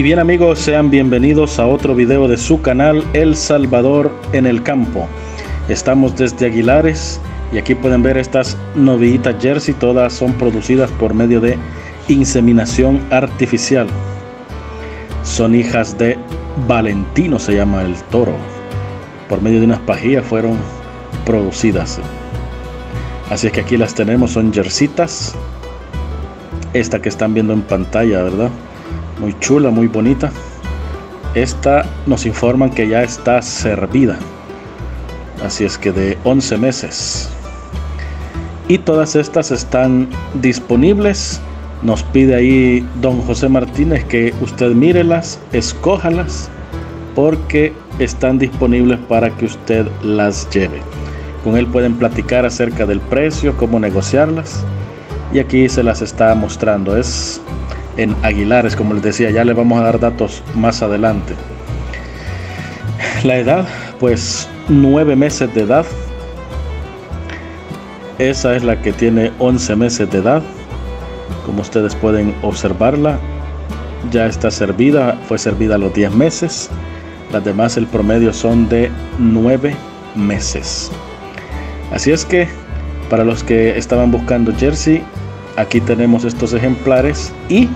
Y bien amigos, sean bienvenidos a otro video de su canal El Salvador en el campo. Estamos desde Aguilares y aquí pueden ver estas novillitas jersey, todas son producidas por medio de inseminación artificial. Son hijas de Valentino, se llama el toro. Por medio de unas pajillas fueron producidas. Así es que aquí las tenemos, son jersitas. Esta que están viendo en pantalla, ¿verdad? Muy chula, muy bonita. Esta nos informan que ya está servida. Así es que de 11 meses. Y todas estas están disponibles. Nos pide ahí don José Martínez que usted mírelas, escójalas, porque están disponibles para que usted las lleve. Con él pueden platicar acerca del precio, cómo negociarlas. Y aquí se las está mostrando. Es en Aguilares, como les decía, ya le vamos a dar datos más adelante. La edad, pues nueve meses de edad. Esa es la que tiene 11 meses de edad. Como ustedes pueden observarla, ya está servida, fue servida a los 10 meses. Las demás, el promedio son de 9 meses. Así es que, para los que estaban buscando jersey, aquí tenemos estos ejemplares y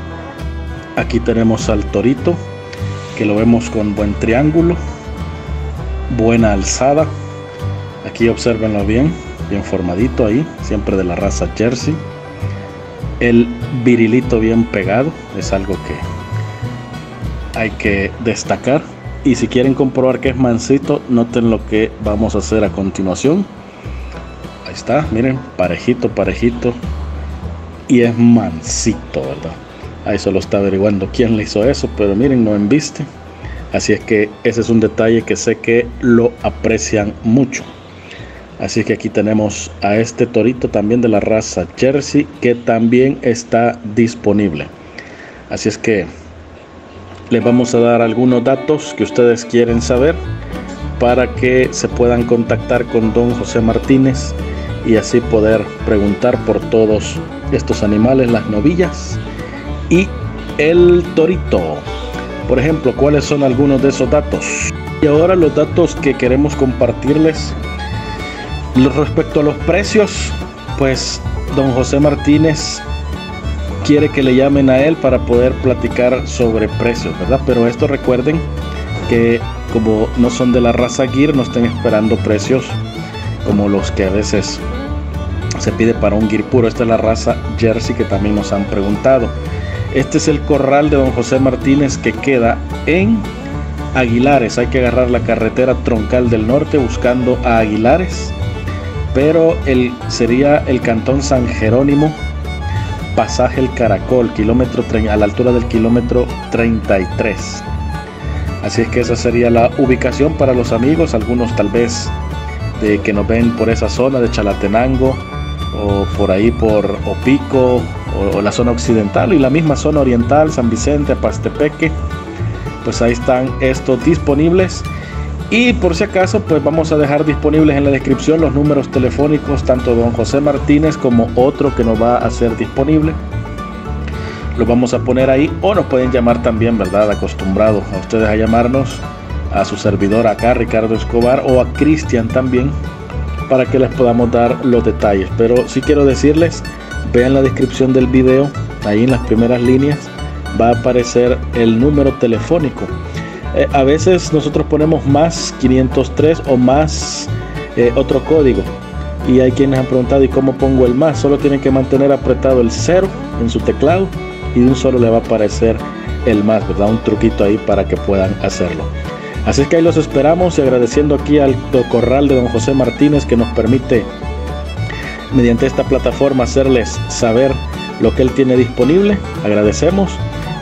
Aquí tenemos al torito, que lo vemos con buen triángulo, buena alzada. Aquí observenlo bien, bien formadito ahí, siempre de la raza Jersey. El virilito bien pegado, es algo que hay que destacar. Y si quieren comprobar que es mansito, noten lo que vamos a hacer a continuación. Ahí está, miren, parejito, parejito. Y es mansito, ¿verdad? Ahí solo está averiguando quién le hizo eso, pero miren, no embiste. Así es que ese es un detalle que sé que lo aprecian mucho. Así es que aquí tenemos a este torito también de la raza Jersey que también está disponible. Así es que les vamos a dar algunos datos que ustedes quieren saber para que se puedan contactar con don José Martínez y así poder preguntar por todos estos animales, las novillas y el torito. Por ejemplo, ¿cuáles son algunos de esos datos? Y ahora los datos que queremos compartirles respecto a los precios, pues don José Martínez quiere que le llamen a él para poder platicar sobre precios, ¿verdad? Pero esto recuerden que como no son de la raza Gear, no estén esperando precios como los que a veces se pide para un Gear puro. Esta es la raza Jersey que también nos han preguntado. Este es el corral de don José Martínez que queda en Aguilares. Hay que agarrar la carretera troncal del norte buscando a Aguilares. Pero el, sería el cantón San Jerónimo, pasaje el Caracol, kilómetro a la altura del kilómetro 33. Así es que esa sería la ubicación para los amigos, algunos tal vez de que nos ven por esa zona de Chalatenango o por ahí por Opico o, la zona occidental y la misma zona oriental, San Vicente, Pastepeque, pues ahí están estos disponibles. Y por si acaso, pues vamos a dejar disponibles en la descripción los números telefónicos, tanto don José Martínez como otro que nos va a hacer disponible. Los vamos a poner ahí o nos pueden llamar también, ¿verdad? Acostumbrado a ustedes a llamarnos, a su servidor acá, Ricardo Escobar, o a Cristian también, para que les podamos dar los detalles. Pero sí quiero decirles vean la descripción del video, ahí en las primeras líneas va a aparecer el número telefónico. Eh, a veces nosotros ponemos más 503 o más eh, otro código. Y hay quienes han preguntado, ¿y cómo pongo el más? Solo tienen que mantener apretado el cero en su teclado y de un solo le va a aparecer el más, ¿verdad? Un truquito ahí para que puedan hacerlo. Así es que ahí los esperamos y agradeciendo aquí al corral de don José Martínez que nos permite mediante esta plataforma hacerles saber lo que él tiene disponible. Agradecemos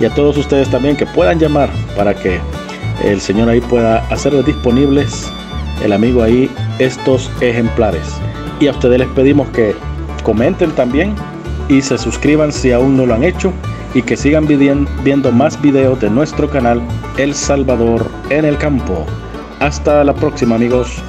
y a todos ustedes también que puedan llamar para que el Señor ahí pueda hacerles disponibles el amigo ahí estos ejemplares. Y a ustedes les pedimos que comenten también y se suscriban si aún no lo han hecho y que sigan viendo más videos de nuestro canal El Salvador en el campo. Hasta la próxima amigos.